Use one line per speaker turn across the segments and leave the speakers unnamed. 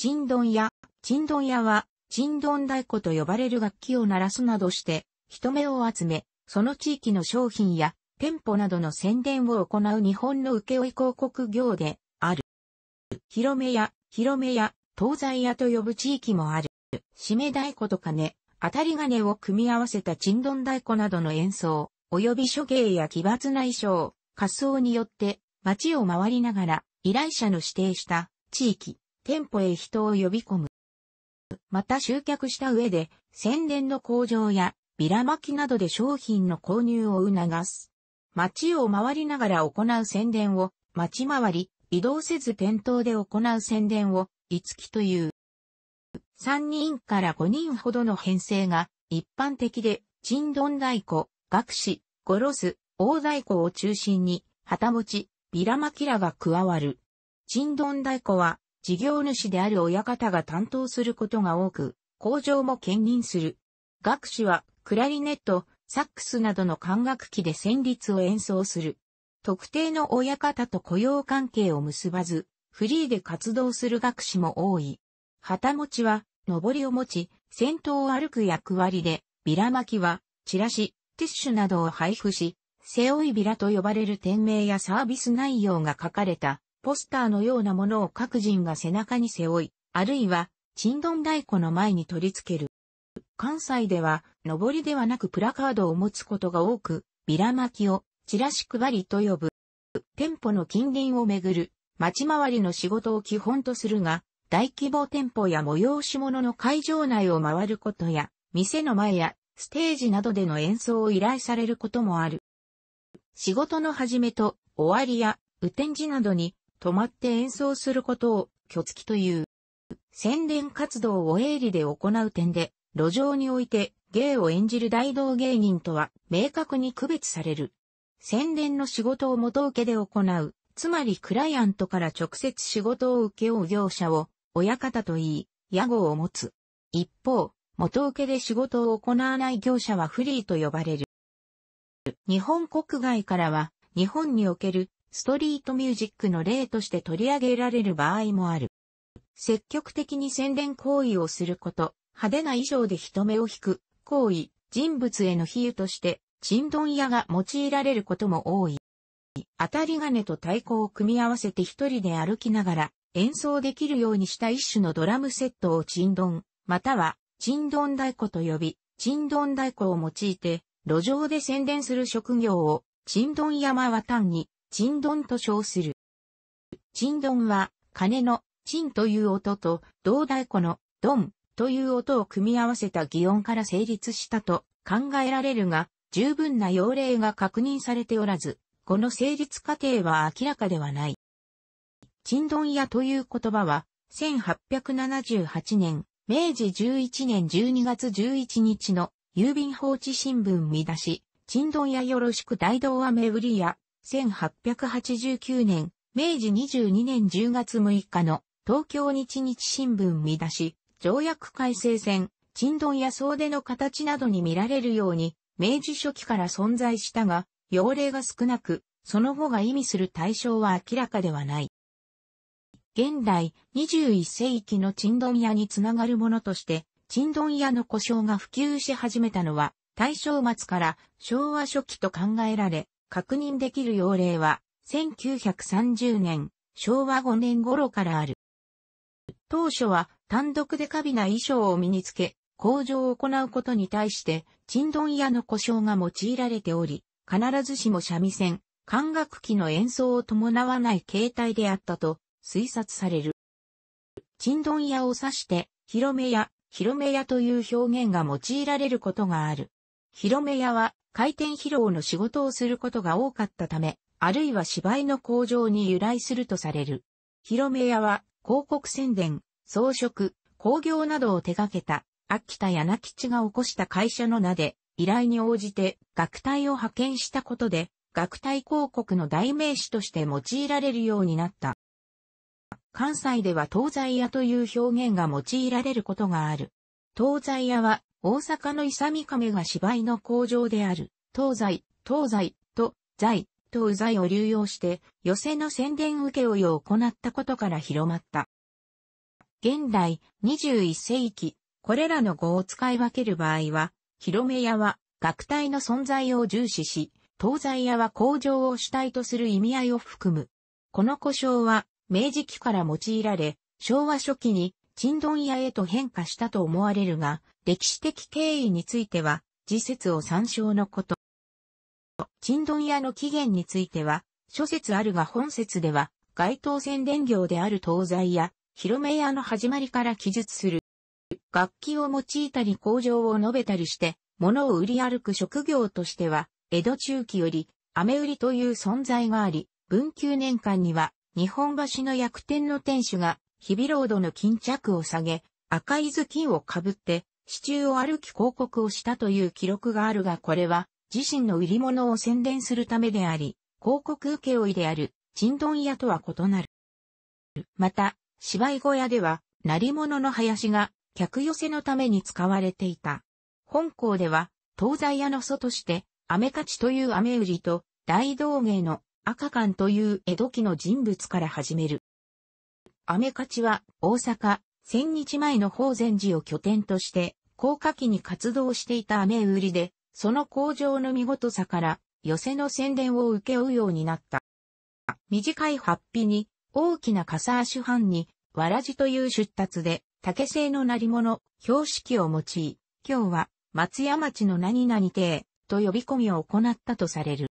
チンドン屋。チンドン屋は、チンドン太鼓と呼ばれる楽器を鳴らすなどして、人目を集め、その地域の商品や店舗などの宣伝を行う日本の請負広告業である。広め屋、広め屋、東西屋と呼ぶ地域もある。締め太鼓と鐘、当たり金を組み合わせたチンドン太鼓などの演奏、及び諸芸や奇抜な衣装、仮装によって街を回りながら依頼者の指定した地域、店舗へ人を呼び込む。また集客した上で宣伝の向上やビラ巻きなどで商品の購入を促す。街を回りながら行う宣伝を街回り、移動せず店頭で行う宣伝を、いつきという。3人から5人ほどの編成が一般的で、チンドン太鼓、学士、ゴロス、大太鼓を中心に、旗持ち、ビラマキラが加わる。チンドン太鼓は、事業主である親方が担当することが多く、工場も兼任する。学士は、クラリネット、サックスなどの管楽器で旋律を演奏する。特定の親方と雇用関係を結ばず、フリーで活動する学士も多い。旗持ちは、上りを持ち、先頭を歩く役割で、ビラ巻きは、チラシ、ティッシュなどを配布し、背負いビラと呼ばれる店名やサービス内容が書かれたポスターのようなものを各人が背中に背負い、あるいは、チンドン太鼓の前に取り付ける。関西では、上りではなくプラカードを持つことが多く、ビラ巻きをチラシ配りと呼ぶ。店舗の近隣をめぐる、街回りの仕事を基本とするが、大規模店舗や催し物の会場内を回ることや、店の前やステージなどでの演奏を依頼されることもある。仕事の始めと終わりや、雨天時などに止まって演奏することを、挙付きという。宣伝活動を営利で行う点で、路上において芸を演じる大道芸人とは明確に区別される。宣伝の仕事を元請けで行う、つまりクライアントから直接仕事を請け負う業者を、親方と言い、屋号を持つ。一方、元請けで仕事を行わない業者はフリーと呼ばれる。日本国外からは、日本におけるストリートミュージックの例として取り上げられる場合もある。積極的に宣伝行為をすること、派手な衣装で人目を引く行為、人物への比喩として、チンドン屋が用いられることも多い。当たり金と太鼓を組み合わせて一人で歩きながら演奏できるようにした一種のドラムセットをチンドン、またはチンドン太鼓と呼び、チンドン太鼓を用いて路上で宣伝する職業を、チンドン山は単に、チンドンと称する。チンドンは、鐘の、チンという音と、銅太鼓の、ドンという音を組み合わせた擬音から成立したと考えられるが、十分な用例が確認されておらず、この成立過程は明らかではない。チンドン屋という言葉は、1878年、明治11年12月11日の郵便放置新聞見出し、珍道屋よろしく大道はめ売りや、1889年、明治22年10月6日の東京日日新聞見出し、条約改正戦、珍道屋総出の形などに見られるように、明治初期から存在したが、用例が少なく、その後が意味する対象は明らかではない。現代21世紀の珍道屋につながるものとして、チンドン屋の故障が普及し始めたのは、大正末から昭和初期と考えられ、確認できる要例は、1930年、昭和5年頃からある。当初は単独で過敏な衣装を身につけ、工場を行うことに対して、チンドン屋の故障が用いられており、必ずしも三味線、管楽器の演奏を伴わない形態であったと推察される。チンドン屋を指して、広めや広め屋という表現が用いられることがある。広め屋は回転疲労の仕事をすることが多かったため、あるいは芝居の工場に由来するとされる。広め屋は広告宣伝、装飾、工業などを手掛けた秋田柳吉が起こした会社の名で依頼に応じて楽隊を派遣したことで楽隊広告の代名詞として用いられるようになった。関西では東西屋という表現が用いられることがある。東西屋は大阪の勇亀が芝居の工場である。東西、東西と在とうざいを流用して寄せの宣伝受け負いを行ったことから広まった。現代21世紀、これらの語を使い分ける場合は、広め屋は楽隊の存在を重視し、東西屋は工場を主体とする意味合いを含む。この故障は明治期から用いられ、昭和初期に鎮丼屋へと変化したと思われるが、歴史的経緯については、次説を参照のこと。鎮丼屋の起源については、諸説あるが本説では、街頭宣伝業である東西や広め屋の始まりから記述する。楽器を用いたり工場を述べたりして、物を売り歩く職業としては、江戸中期より、飴売りという存在があり、文久年間には、日本橋の薬店の店主が、日々ロードの巾着を下げ、赤い頭巾をかぶって、支柱を歩き広告をしたという記録があるがこれは、自身の売り物を宣伝するためであり、広告請負である、鎮丼屋とは異なる。また、芝居小屋では、鳴り物の林が、客寄せのために使われていた。本校では、東西屋の祖として、アメカチというアメ売りと、大道芸の赤館という江戸期の人物から始める。アメカチは、大阪、千日前の法禅寺を拠点として、高架期に活動していたアメ売りで、その工場の見事さから、寄せの宣伝を受け負うようになった。短いハッピに、大きな傘足藩に、わらじという出立で、竹製の鳴り物、標識を用い、今日は、松屋町の何々邸、と呼び込みを行ったとされる。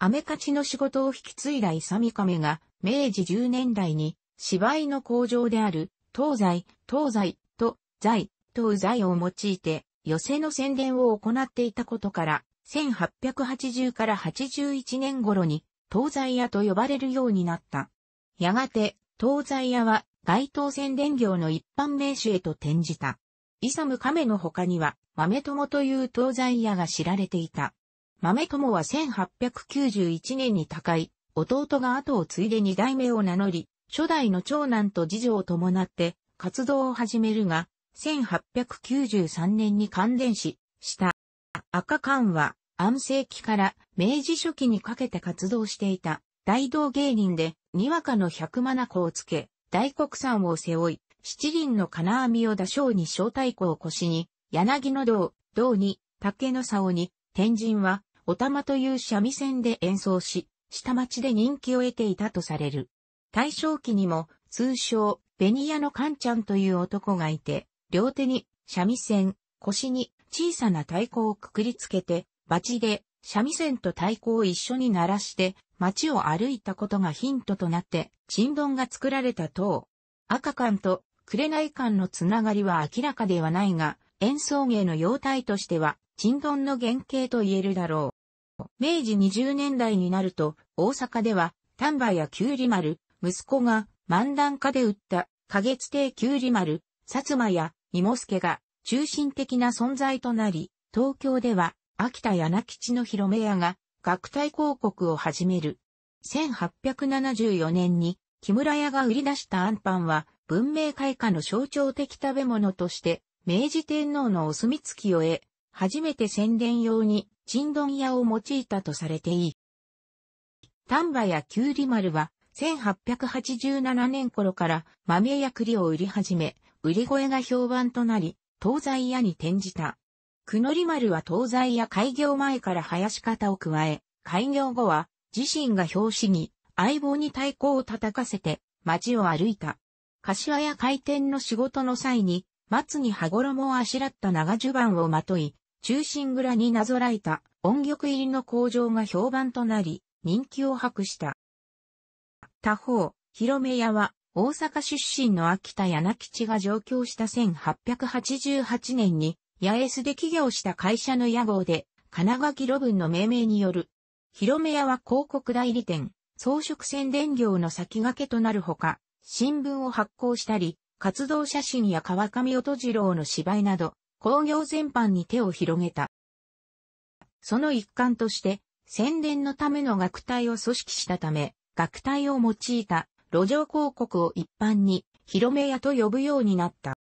アメカチの仕事を引き継いだイサミカメが、明治10年代に、芝居の工場である、東西、東西と、在、とう在を用いて、寄せの宣伝を行っていたことから、1880から81年頃に、東西屋と呼ばれるようになった。やがて、東西屋は街頭宣伝業の一般名手へと転じた。イサム亀の他には、豆友という東西屋が知られていた。豆友は1891年に高い、弟が後を継いで二代目を名乗り、初代の長男と次女を伴って活動を始めるが、1893年に感電死した。赤缶は、安政期から明治初期にかけて活動していた大道芸人で、にわかの百眼子をつけ、大国産を背負い、七輪の金網を打小に小太鼓を腰に、柳の銅、銅に、竹の竿に、天神は、お玉という三味線で演奏し、下町で人気を得ていたとされる。大正期にも、通称、ベニヤのカンちゃんという男がいて、両手に三味線、腰に小さな太鼓をくくりつけて、バチで三味線と太鼓を一緒に鳴らして街を歩いたことがヒントとなって、珍聞が作られた塔。赤館と紅館のつながりは明らかではないが、演奏芸の様態としては、珍聞の原型と言えるだろう。明治20年代になると、大阪では、丹波や九里丸、息子が漫談家で売った花月亭九里丸、薩摩や芋助が中心的な存在となり、東京では秋田柳吉の広め屋が学体広告を始める。1874年に木村屋が売り出したアンパンは文明開化の象徴的食べ物として明治天皇のお墨付きを得、初めて宣伝用に珍丼屋を用いたとされていい。丹波や九里丸は1887年頃から豆や栗を売り始め、売り声が評判となり、東西屋に転じた。くのり丸は東西屋開業前から林方を加え、開業後は自身が表紙に相棒に太鼓を叩かせて街を歩いた。柏屋開店の仕事の際に松に羽衣をあしらった長襦袢をまとい、中心蔵になぞらえた音玉入りの工場が評判となり、人気を博した。他方、広め屋は大阪出身の秋田柳吉が上京した1888年に八重洲で起業した会社の屋号で、金垣路文の命名による。広め屋は広告代理店、装飾宣伝業の先駆けとなるほか、新聞を発行したり、活動写真や川上音次郎の芝居など、工業全般に手を広げた。その一環として、宣伝のための学隊を組織したため、学隊を用いた路上広告を一般に広め屋と呼ぶようになった。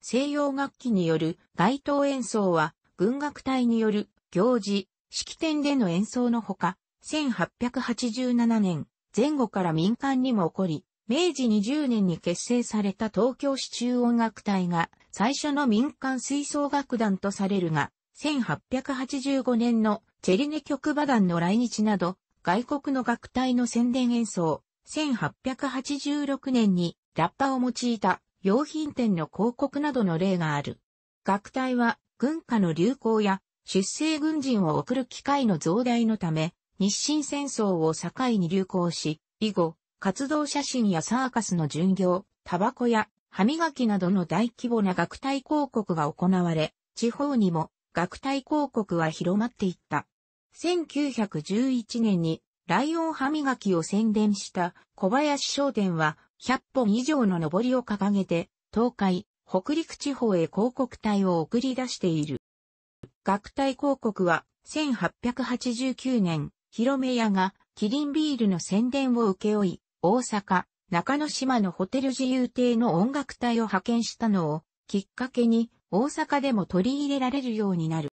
西洋楽器による街頭演奏は軍楽隊による行事、式典での演奏のほか、1887年前後から民間にも起こり、明治20年に結成された東京市中音楽隊が最初の民間吹奏楽団とされるが、1885年のチェリネ曲馬団の来日など、外国の楽隊の宣伝演奏、1886年にラッパを用いた用品店の広告などの例がある。楽隊は軍歌の流行や出征軍人を送る機会の増大のため、日清戦争を境に流行し、以後、活動写真やサーカスの巡業、タバコや歯磨きなどの大規模な学隊広告が行われ、地方にも学隊広告は広まっていった。1911年にライオン歯磨きを宣伝した小林商店は100本以上の上りを掲げて、東海、北陸地方へ広告隊を送り出している。学隊広告は1889年、広め屋がキリンビールの宣伝を請け負い、大阪、中之島のホテル自由邸の音楽隊を派遣したのをきっかけに大阪でも取り入れられるようになる。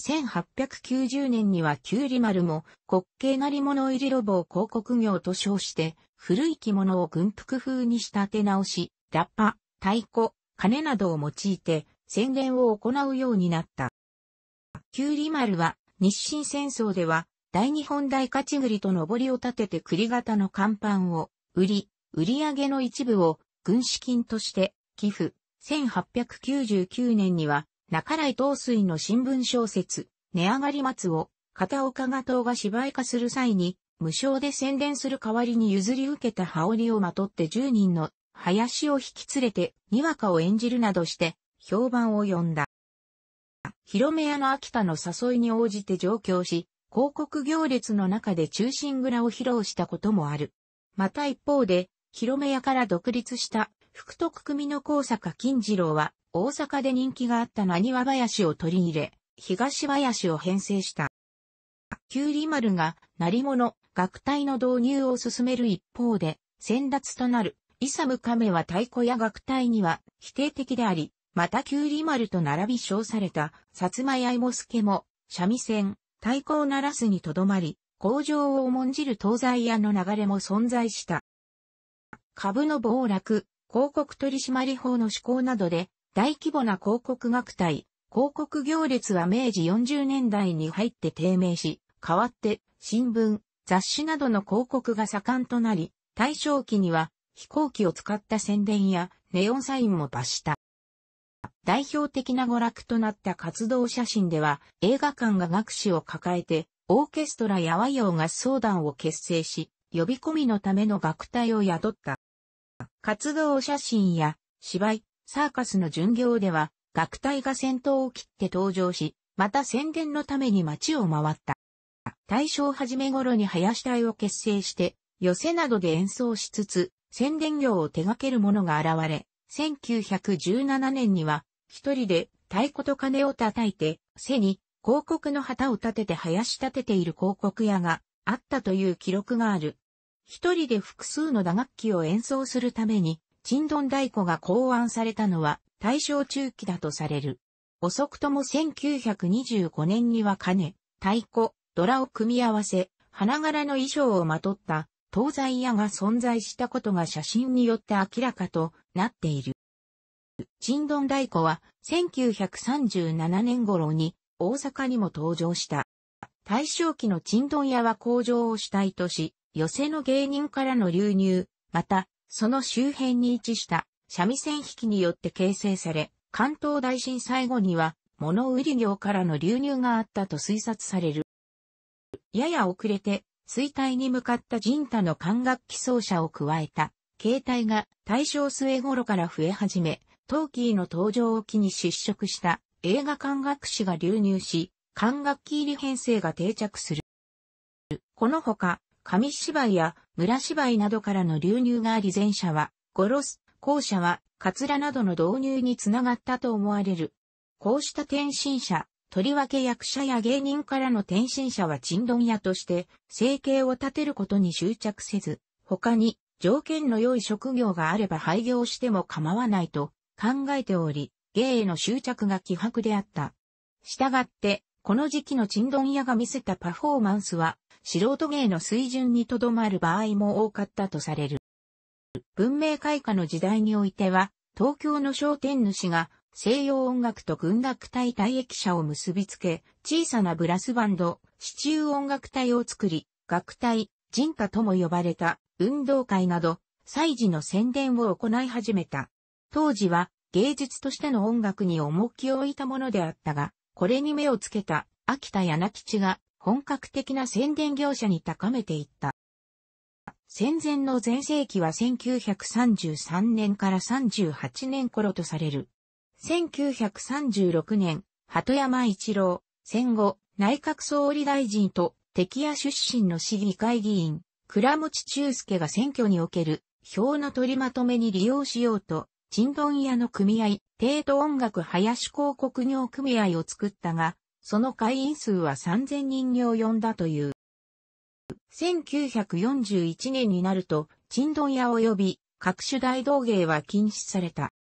1890年にはキュウリ丸も滑稽なり物入りロボを広告業と称して古い着物を軍服風に仕立て直し、ラッパ、太鼓、鐘などを用いて宣伝を行うようになった。キュウリ丸は日清戦争では大日本大勝ち栗と上りを立てて栗型の看板を売り、売り上げの一部を軍資金として寄付。1899年には中来東水の新聞小説、値上がり松を片岡画党が芝居化する際に無償で宣伝する代わりに譲り受けた羽織をまとって10人の林を引き連れてにわかを演じるなどして評判を呼んだ。広め屋の秋田の誘いに応じて上京し、広告行列の中で中心蔵を披露したこともある。また一方で、広め屋から独立した福徳組の高坂金次郎は、大阪で人気があった何和林を取り入れ、東林を編成した。キュウリ丸が、成り物、楽隊の導入を進める一方で、先達となる、イサム亀は太鼓や楽隊には否定的であり、またキュウリ丸と並び称された、薩摩屋芋助も、三味線、太鼓を鳴らすにとどまり、工場を重んじる東西屋の流れも存在した。株の暴落、広告取締法の施行などで、大規模な広告学隊、広告行列は明治40年代に入って低迷し、代わって新聞、雑誌などの広告が盛んとなり、大正期には飛行機を使った宣伝やネオンサインも抜した。代表的な娯楽となった活動写真では、映画館が学士を抱えて、オーケストラや和洋合奏団を結成し、呼び込みのための楽隊を雇った。活動写真や芝居、サーカスの巡業では、楽隊が先頭を切って登場し、また宣伝のために街を回った。大正初め頃に林隊を結成して、寄せなどで演奏しつつ、宣伝業を手掛ける者が現れ、1917年には一人で太鼓と鐘を叩いて、背に広告の旗を立てて生やし立てている広告屋があったという記録がある。一人で複数の打楽器を演奏するために、チンドン太鼓が考案されたのは大正中期だとされる。遅くとも1925年には鐘、太鼓、ドラを組み合わせ、花柄の衣装をまとった東西屋が存在したことが写真によって明らかとなっている。チンドン太鼓は1937年頃に大阪にも登場した。大正期のチンドン屋は工場を主体とし、寄せの芸人からの流入、また、その周辺に位置した三味線引きによって形成され、関東大震災後には物売り業からの流入があったと推察される。やや遅れて、衰退に向かった人太の管楽器奏者を加えた、形態が大正末頃から増え始め、トーキーの登場を機に失職した映画管楽師が流入し、管楽器入り編成が定着する。このほか、紙芝居や村芝居などからの流入があり前者は、ゴロス、後者は、カツラなどの導入につながったと思われる。こうした転身者、とりわけ役者や芸人からの転身者は珍丼屋として生計を立てることに執着せず、他に条件の良い職業があれば廃業しても構わないと考えており、芸への執着が希薄であった。したがって、この時期のチンドン屋が見せたパフォーマンスは、素人芸の水準にとどまる場合も多かったとされる。文明開化の時代においては、東京の商店主が西洋音楽と軍楽隊退役者を結びつけ、小さなブラスバンド、支柱音楽隊を作り、楽隊、人家とも呼ばれた運動会など、祭事の宣伝を行い始めた。当時は芸術としての音楽に重きを置いたものであったが、これに目をつけた秋田柳吉が本格的な宣伝業者に高めていった。戦前の前世紀は1933年から38年頃とされる。1936年、鳩山一郎、戦後、内閣総理大臣と敵屋出身の市議会議員、倉持中介が選挙における票の取りまとめに利用しようと、鎮ン屋の組合、帝都音楽林広告業組合を作ったが、その会員数は3000人に及んだという。1941年になると、鎮ン屋及び各種大道芸は禁止された。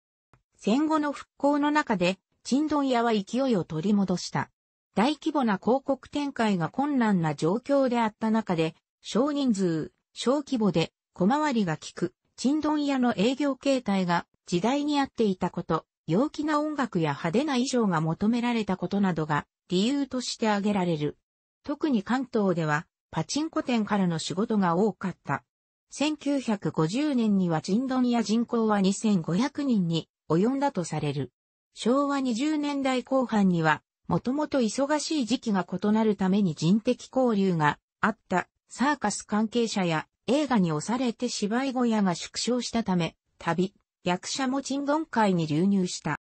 戦後の復興の中で、鎮ン屋は勢いを取り戻した。大規模な広告展開が困難な状況であった中で、少人数、小規模で小回りが利く、鎮ン屋の営業形態が時代に合っていたこと、陽気な音楽や派手な衣装が求められたことなどが理由として挙げられる。特に関東ではパチンコ店からの仕事が多かった。1950年には鎮ンや人口は2500人に及んだとされる。昭和20年代後半には、もともと忙しい時期が異なるために人的交流があったサーカス関係者や映画に押されて芝居小屋が縮小したため、旅、役者もチンドン会に流入した。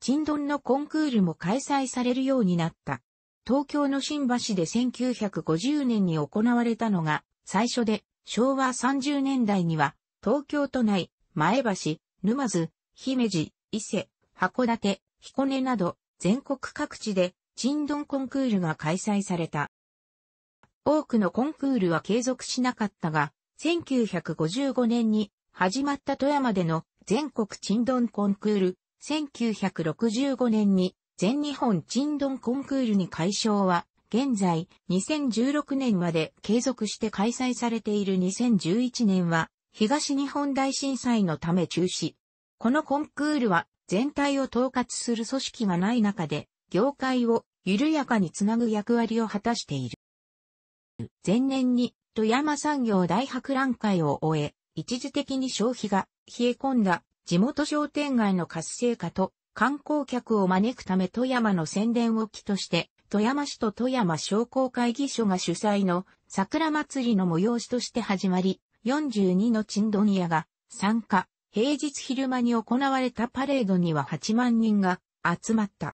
チンドンのコンクールも開催されるようになった。東京の新橋で1950年に行われたのが最初で、昭和30年代には東京都内、前橋、沼津、姫路、伊勢、函館、彦根など全国各地でチンドンコンクールが開催された。多くのコンクールは継続しなかったが、1955年に始まった富山での全国チンドンコンクール、1965年に全日本チンドンコンクールに解消は、現在2016年まで継続して開催されている2011年は、東日本大震災のため中止。このコンクールは全体を統括する組織がない中で、業界を緩やかにつなぐ役割を果たしている。前年に富山産業大博覧会を終え、一時的に消費が冷え込んだ地元商店街の活性化と観光客を招くため富山の宣伝を機として、富山市と富山商工会議所が主催の桜祭りの催しとして始まり、42のチンドニアが参加、平日昼間に行われたパレードには8万人が集まった。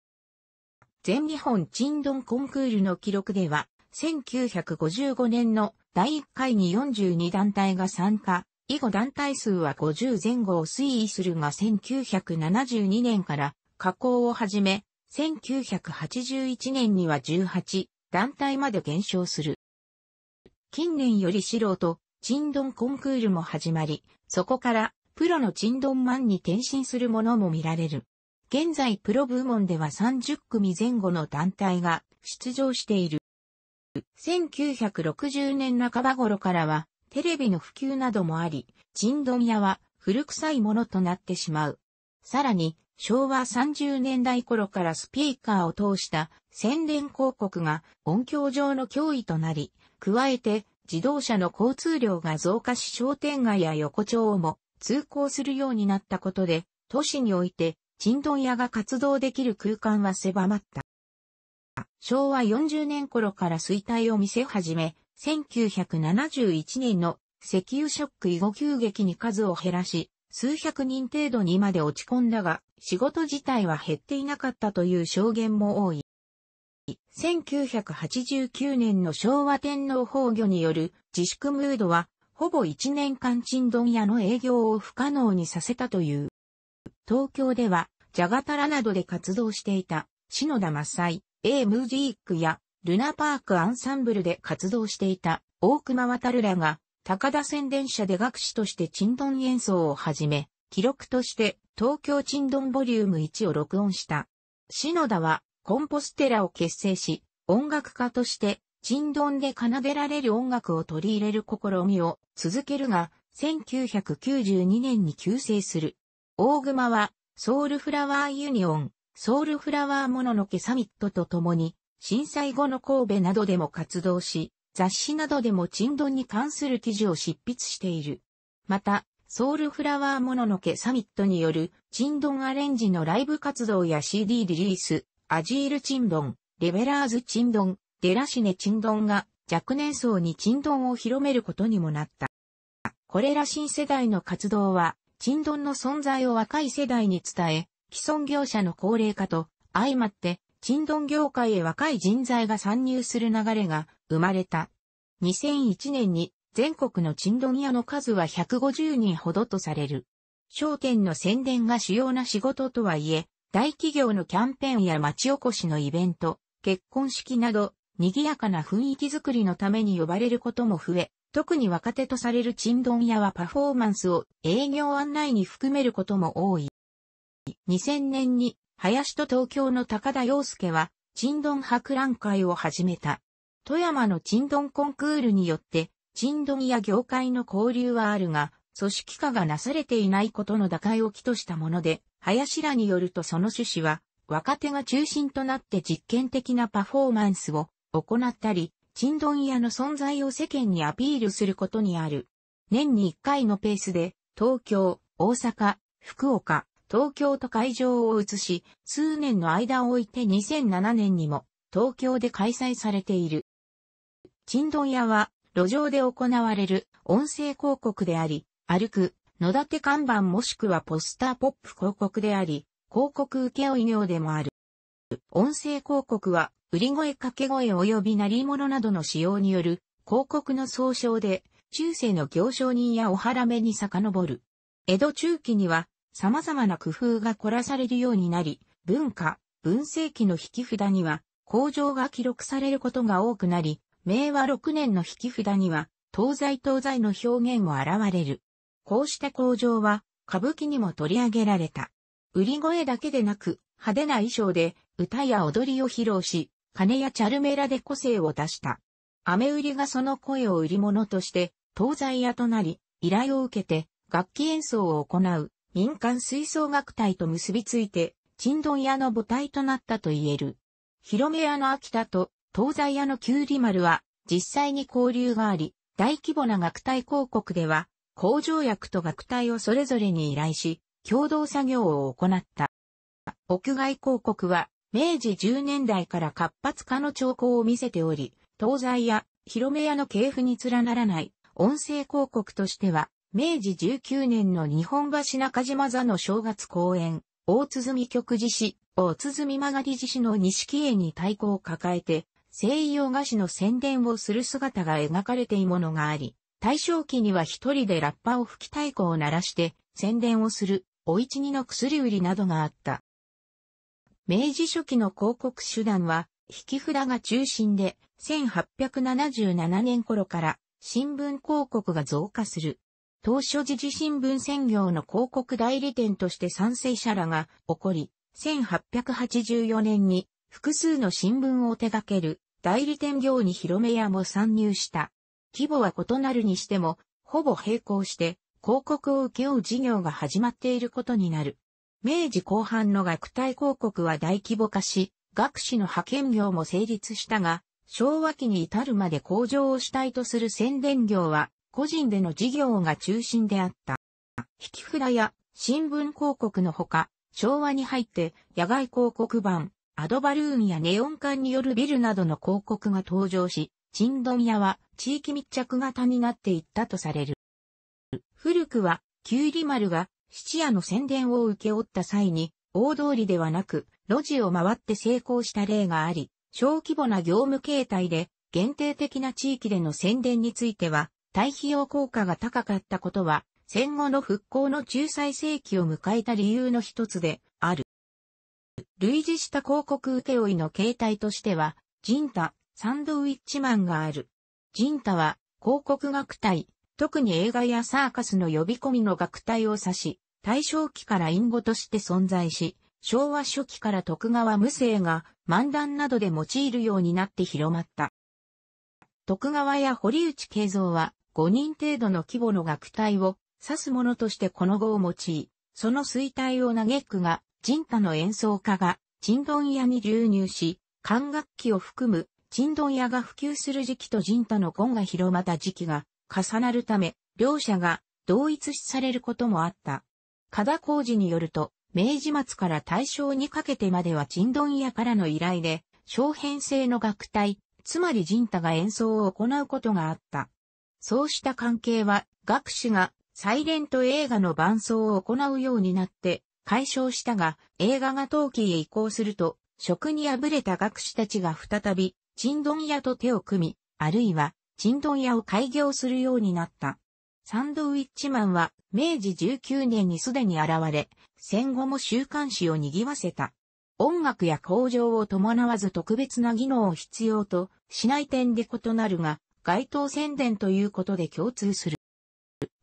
全日本チンドンコンクールの記録では、1955年の第1回に42団体が参加、以後団体数は50前後を推移するが1972年から加工を始め、1981年には18団体まで減少する。近年より素人、チンドンコンクールも始まり、そこからプロのチンドンマンに転身するものも見られる。現在プロ部門では30組前後の団体が出場している。1960年半ば頃からはテレビの普及などもあり、チンドン屋は古臭いものとなってしまう。さらに、昭和30年代頃からスピーカーを通した宣伝広告が音響上の脅威となり、加えて自動車の交通量が増加し商店街や横丁をも通行するようになったことで、都市において、チンドン屋が活動できる空間は狭まった。昭和40年頃から衰退を見せ始め、1971年の石油ショック以後急激に数を減らし、数百人程度にまで落ち込んだが、仕事自体は減っていなかったという証言も多い。1989年の昭和天皇崩御による自粛ムードは、ほぼ1年間鎮ン屋の営業を不可能にさせたという。東京では、ジャガタラなどで活動していた、篠田正イ、A ムージークやルナパークアンサンブルで活動していた大熊渡るらが、高田宣伝社で学士としてチンドン演奏を始め、記録として東京チンドンボリューム1を録音した。篠田はコンポステラを結成し、音楽家としてチンドンで奏でられる音楽を取り入れる試みを続けるが、1992年に急成する。大熊は、ソウルフラワーユニオン、ソウルフラワーもののけサミットとともに、震災後の神戸などでも活動し、雑誌などでもチンドンに関する記事を執筆している。また、ソウルフラワーもののけサミットによるチンドンアレンジのライブ活動や CD リリース、アジールチンドン、レベラーズチンドン、デラシネチンドンが若年層にチンドンを広めることにもなった。これら新世代の活動は、チンドンの存在を若い世代に伝え、既存業者の高齢化と相まって、チンドン業界へ若い人材が参入する流れが生まれた。2001年に全国のチンドン屋の数は150人ほどとされる。商店の宣伝が主要な仕事とはいえ、大企業のキャンペーンや町おこしのイベント、結婚式など、賑やかな雰囲気づくりのために呼ばれることも増え、特に若手とされるチンドン屋はパフォーマンスを営業案内に含めることも多い。2000年に、林と東京の高田洋介は、チンドン博覧会を始めた。富山のチンドンコンクールによって、チンドンや業界の交流はあるが、組織化がなされていないことの打開を起としたもので、林らによるとその趣旨は、若手が中心となって実験的なパフォーマンスを行ったり、チンドン屋の存在を世間にアピールすることにある。年に1回のペースで、東京、大阪、福岡、東京と会場を移し、数年の間を置いて2007年にも東京で開催されている。チンドン屋は路上で行われる音声広告であり、歩く、野立て看板もしくはポスターポップ広告であり、広告請負業でもある。音声広告は、売り声掛け声及び鳴り物などの使用による広告の総称で、中世の行商人やお腹目に遡る。江戸中期には、様々な工夫が凝らされるようになり、文化、文世紀の引き札には、工場が記録されることが多くなり、明和6年の引き札には、東西東西の表現も現れる。こうした工場は、歌舞伎にも取り上げられた。売り声だけでなく、派手な衣装で、歌や踊りを披露し、金やチャルメラで個性を出した。雨売りがその声を売り物として、東西屋となり、依頼を受けて、楽器演奏を行う、民間吹奏楽隊と結びついて、珍丼屋の母体となったと言える。広め屋の秋田と東西屋の九里丸は実際に交流があり、大規模な学隊広告では工場役と学隊をそれぞれに依頼し、共同作業を行った。屋外広告は明治10年代から活発化の兆候を見せており、東西屋、広め屋の系譜に連ならない音声広告としては、明治19年の日本橋中島座の正月公演、大鼓曲寺市、大鼓曲がり寺市の錦絵に太鼓を抱えて、西洋菓子の宣伝をする姿が描かれているものがあり、大正期には一人でラッパを吹き太鼓を鳴らして宣伝をする、お一二の薬売りなどがあった。明治初期の広告手段は、引き札が中心で、1877年頃から新聞広告が増加する。当初時事新聞専業の広告代理店として賛成者らが起こり、1884年に複数の新聞を手掛ける代理店業に広め屋も参入した。規模は異なるにしても、ほぼ並行して広告を請け負う事業が始まっていることになる。明治後半の学体広告は大規模化し、学士の派遣業も成立したが、昭和期に至るまで向上を主体とする宣伝業は、個人での事業が中心であった。引き札や新聞広告のほか、昭和に入って野外広告版、アドバルーンやネオン管によるビルなどの広告が登場し、チンドン屋は地域密着型になっていったとされる。古くは、キュウリ丸が質屋の宣伝を受け負った際に、大通りではなく、路地を回って成功した例があり、小規模な業務形態で、限定的な地域での宣伝については、対費用効果が高かったことは、戦後の復興の中最盛期を迎えた理由の一つである。類似した広告請負の形態としては、ジンタ、サンドウィッチマンがある。ジンタは広告学隊、特に映画やサーカスの呼び込みの学隊を指し、大正期から隠語として存在し、昭和初期から徳川無生が漫談などで用いるようになって広まった。徳川や堀内慶三は5人程度の規模の楽隊を指すものとしてこの語を用い、その衰退を嘆くが、人太の演奏家が、チンドン屋に流入し、管楽器を含む、チンドン屋が普及する時期と人太の語が広まった時期が重なる。ため、両者が同一視されることもあった。加田浩二によると、明治末から大正にかけてまではチンドン屋からの依頼で、小編成の楽隊、つまり人太が演奏を行うことがあった。そうした関係は、学士がサイレント映画の伴奏を行うようになって解消したが、映画が陶器へ移行すると、職に敗れた学士たちが再び、チンドン屋と手を組み、あるいは、チンドン屋を開業するようになった。サンドウィッチマンは、明治19年にすでに現れ、戦後も週刊誌を賑わせた。音楽や工場を伴わず特別な技能を必要としない点で異なるが、街頭宣伝ということで共通する。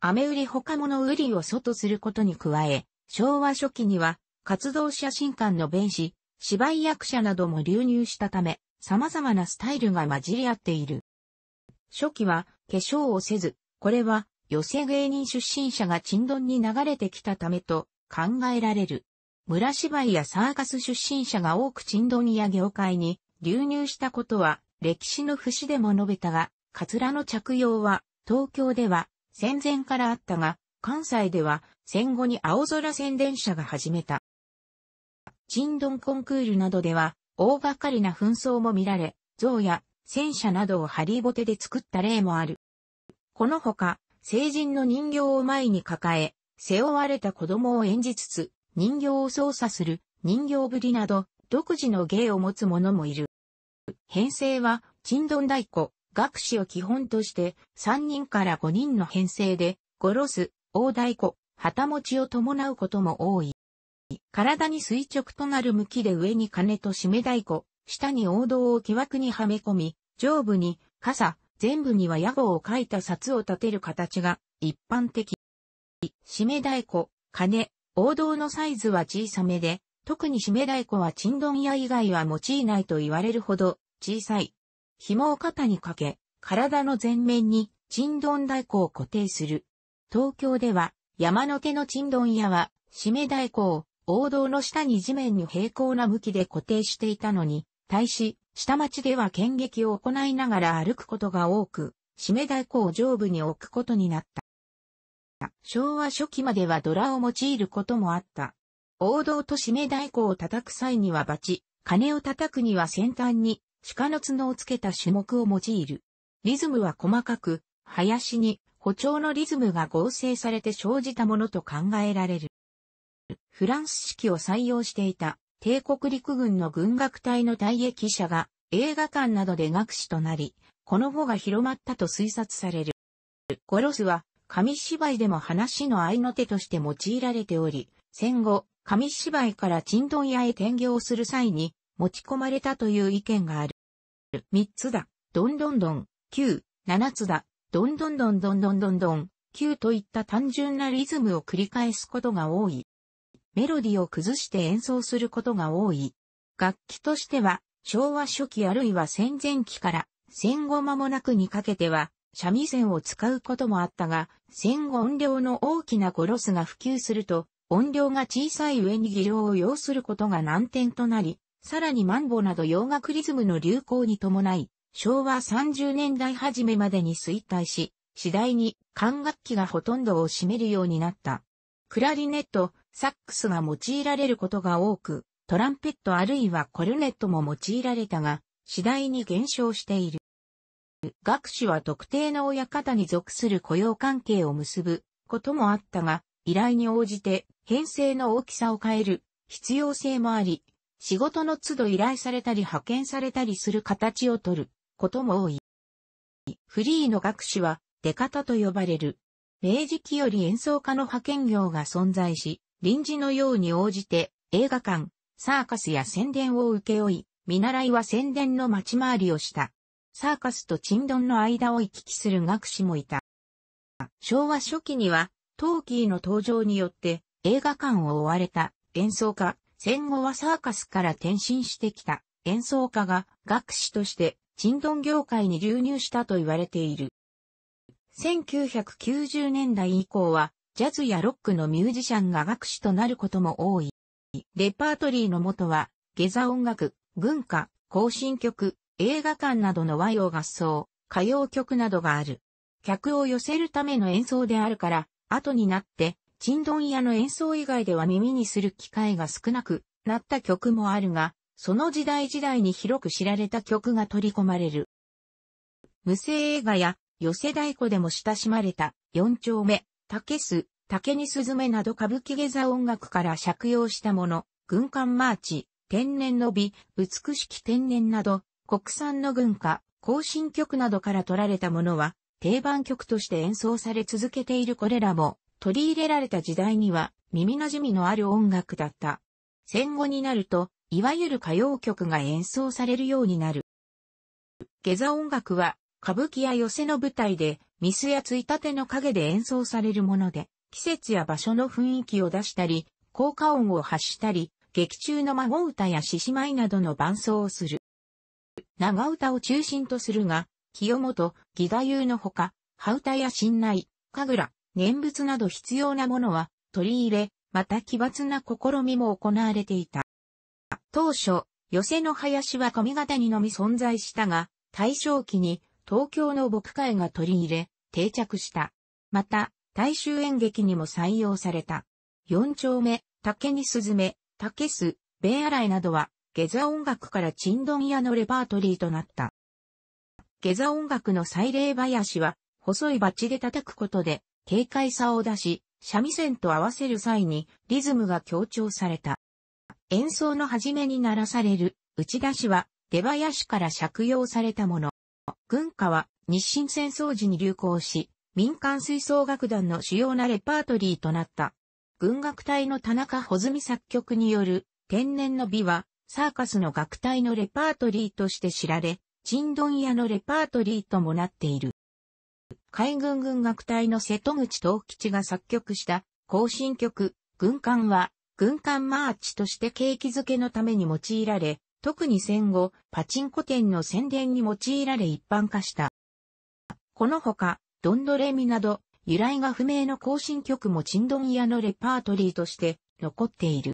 雨売り他物売りを外することに加え、昭和初期には活動写真館の弁士、芝居役者なども流入したため、様々なスタイルが混じり合っている。初期は化粧をせず、これは寄せ芸人出身者が珍丼に流れてきたためと考えられる。村芝居やサーカス出身者が多く珍丼や業界に流入したことは歴史の節でも述べたが、カツラの着用は東京では戦前からあったが、関西では戦後に青空宣伝車が始めた。チンドンコンクールなどでは大掛かりな紛争も見られ、象や戦車などをハリーボテで作った例もある。このほか、成人の人形を前に抱え、背負われた子供を演じつつ、人形を操作する人形ぶりなど、独自の芸を持つ者もいる。編成は、チンドン太鼓、学士を基本として3人から5人の編成で、ゴロス、大太鼓、旗持ちを伴うことも多い。体に垂直となる向きで上に鐘と締め太鼓、下に王道を木枠にはめ込み、上部に傘、全部には屋号を書いた札を立てる形が一般的。締め太鼓、鐘、王道のサイズは小さめで、特に締め太鼓は珍丼屋以外は用いないと言われるほど小さい。紐を肩にかけ、体の前面に、チンドン太鼓を固定する。東京では、山の手のチンドン屋は、締め太鼓を、王道の下に地面に平行な向きで固定していたのに、対し、下町では剣撃を行いながら歩くことが多く、締め太鼓を上部に置くことになった。昭和初期まではドラを用いることもあった。王道と締め太鼓を叩く際にはバチ、鐘を叩くには先端に鹿の角をつけた種目を用いる。リズムは細かく、林に歩調のリズムが合成されて生じたものと考えられる。フランス式を採用していた帝国陸軍の軍楽隊の退役者が映画館などで学士となり、この語が広まったと推察される。ゴロスは紙芝居でも話の合いの手として用いられており、戦後、紙芝居からチンドン屋へ転業する際に持ち込まれたという意見がある。三つだ、どんどんどん、九、七つだ、どんどんどんどんどんどん。どん、九といった単純なリズムを繰り返すことが多い。メロディを崩して演奏することが多い。楽器としては、昭和初期あるいは戦前期から戦後間もなくにかけては、三味線を使うこともあったが、戦後音量の大きなゴロスが普及すると、音量が小さい上に技量を要することが難点となり、さらにマンボなど洋楽リズムの流行に伴い、昭和30年代初めまでに衰退し、次第に管楽器がほとんどを占めるようになった。クラリネット、サックスが用いられることが多く、トランペットあるいはコルネットも用いられたが、次第に減少している。学士は特定の親方に属する雇用関係を結ぶこともあったが、依頼に応じて編成の大きさを変える必要性もあり、仕事の都度依頼されたり派遣されたりする形をとることも多い。フリーの学士は出方と呼ばれる。明治期より演奏家の派遣業が存在し、臨時のように応じて映画館、サーカスや宣伝を請け負い、見習いは宣伝の街回りをした。サーカスとチンドンの間を行き来する学士もいた。昭和初期には、トーキーの登場によって映画館を追われた演奏家、戦後はサーカスから転身してきた演奏家が学士としてチンドン業界に流入したと言われている。1990年代以降は、ジャズやロックのミュージシャンが楽手となることも多い。レパートリーのもとは、下座音楽、軍歌、行進曲、映画館などの和洋合奏、歌謡曲などがある。客を寄せるための演奏であるから、後になって、チンドン屋の演奏以外では耳にする機会が少なくなった曲もあるが、その時代時代に広く知られた曲が取り込まれる。無声映画や寄せ太鼓でも親しまれた四丁目、竹須、竹にスズメなど歌舞伎下座音楽から借用したもの、軍艦マーチ、天然の美、美しき天然など、国産の軍歌、行進曲などから取られたものは、定番曲として演奏され続けているこれらも、取り入れられた時代には、耳馴染みのある音楽だった。戦後になると、いわゆる歌謡曲が演奏されるようになる。下座音楽は、歌舞伎や寄せの舞台で、ミスやついたての影で演奏されるもので、季節や場所の雰囲気を出したり、効果音を発したり、劇中の孫歌や獅子舞などの伴奏をする。長歌を中心とするが、清本、義太夫のほか、羽歌や新内、神楽、念仏など必要なものは取り入れ、また奇抜な試みも行われていた。当初、寄せの林は上方にのみ存在したが、大正期に東京の牧会が取り入れ、定着した。また、大衆演劇にも採用された。四丁目、竹にすずめ、竹須、米洗いなどは、下座音楽からチンドン屋のレパートリーとなった。下座音楽の祭礼林は、細いバチで叩くことで、軽快さを出し、三味線と合わせる際に、リズムが強調された。演奏の始めに鳴らされる、打ち出しは、出林から借用されたもの。軍歌は日清戦争時に流行し、民間吹奏楽団の主要なレパートリーとなった。軍楽隊の田中穂積作曲による天然の美はサーカスの楽隊のレパートリーとして知られ、チンドン屋のレパートリーともなっている。海軍軍楽隊の瀬戸口藤吉が作曲した行進曲、軍艦は軍艦マーチとして景気づけのために用いられ、特に戦後、パチンコ店の宣伝に用いられ一般化した。このほか、ドンドレミなど、由来が不明の行進曲もチンドン屋のレパートリーとして残っている。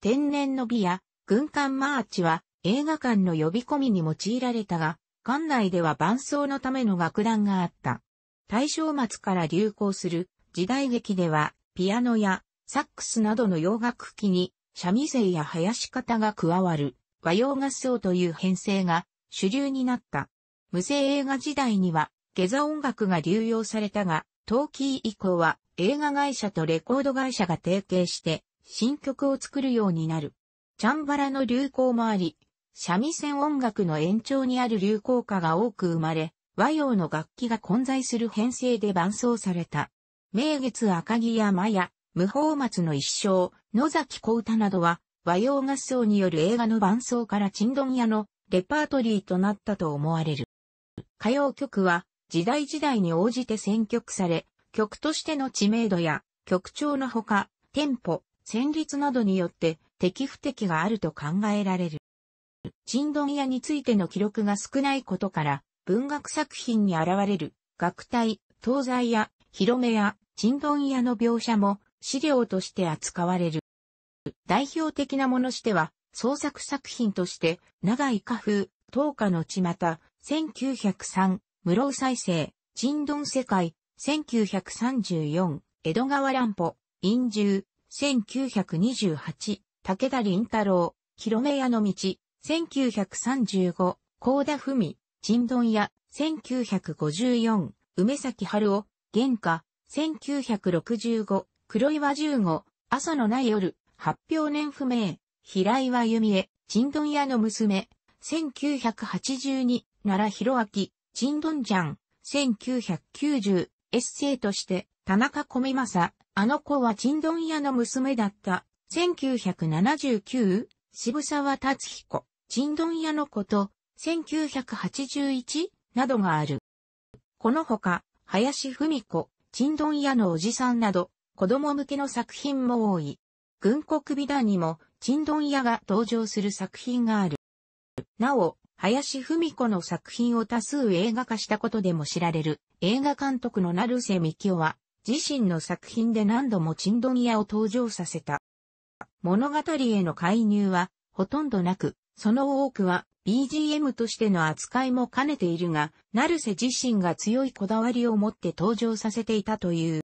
天然の美や軍艦マーチは映画館の呼び込みに用いられたが、館内では伴奏のための楽団があった。大正末から流行する時代劇では、ピアノやサックスなどの洋楽器に三味線や林方が加わる。和洋合奏という編成が主流になった。無声映画時代には下座音楽が流用されたが、陶器以降は映画会社とレコード会社が提携して新曲を作るようになる。チャンバラの流行もあり、三味線音楽の延長にある流行歌が多く生まれ、和洋の楽器が混在する編成で伴奏された。名月赤城山や無法松の一生、野崎小歌などは和洋合奏による映画の伴奏からチンドン屋のレパートリーとなったと思われる。歌謡曲は時代時代に応じて選曲され、曲としての知名度や曲調のほか、テンポ、旋律などによって適不適があると考えられる。チンドン屋についての記録が少ないことから、文学作品に現れる楽隊、東西や広めやチンドン屋の描写も資料として扱われる。代表的なものしては、創作作品として、長井家風、東花の巷、1903、室生再生、珍丼世界、1934、江戸川乱歩、陰獣、1928、武田林太郎、広め屋の道、1935、高田文、珍丼屋、1954、梅崎春夫、原価、1965、黒岩十五、朝のない夜、発表年不明、平岩由美恵、チンドン屋の娘、1982、奈良博明、チンドンジャン、1990、エッセイとして、田中小正、あの子はチンドン屋の娘だった、1979、渋沢達彦、チンドン屋のこと、1981などがある。このほか、林文子、チンドン屋のおじさんなど、子供向けの作品も多い。軍国美談にも、チンドン屋が登場する作品がある。なお、林文子の作品を多数映画化したことでも知られる映画監督の成瀬幹夫は自身の作品で何度もチンドン屋を登場させた。物語への介入はほとんどなく、その多くは BGM としての扱いも兼ねているが、成瀬自身が強いこだわりを持って登場させていたという。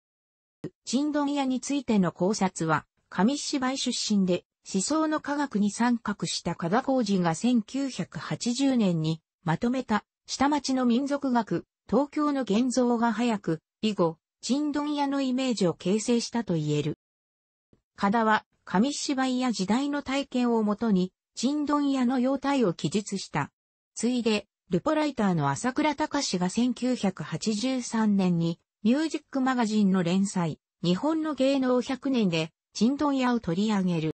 チンドン屋についての考察は、紙芝居出身で思想の科学に参画した加田浩二が1980年にまとめた下町の民族学、東京の現像が早く、以後、チンドン屋のイメージを形成したと言える。加田は紙芝居や時代の体験をもとに、チンドン屋の様態を記述した。ついで、ルポライターの朝倉隆が1983年にミュージックマガジンの連載、日本の芸能100年で、チンドン屋を取り上げる。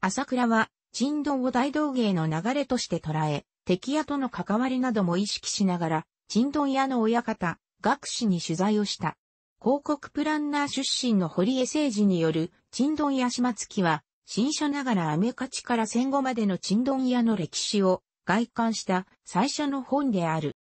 朝倉は、珍道を大道芸の流れとして捉え、敵屋との関わりなども意識しながら、珍道屋の親方、学士に取材をした。広告プランナー出身の堀江誠二による、珍道屋島月は、新書ながらアメカチから戦後までの珍道屋の歴史を外観した最初の本である。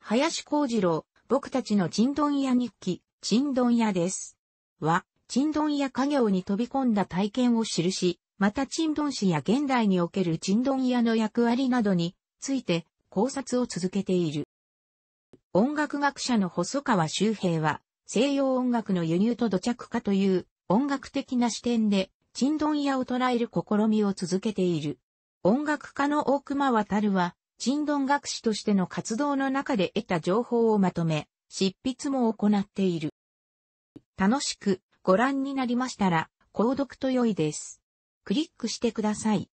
林幸次郎、僕たちの珍道屋日記、珍道屋です。は、珍道屋家業に飛び込んだ体験を記し、またチンドン市や現代におけるチンドン屋の役割などについて考察を続けている。音楽学者の細川周平は西洋音楽の輸入と土着化という音楽的な視点でチンドン屋を捉える試みを続けている。音楽家の大熊渡はチンドン学士としての活動の中で得た情報をまとめ、執筆も行っている。楽しくご覧になりましたら、購読と良いです。クリックしてください。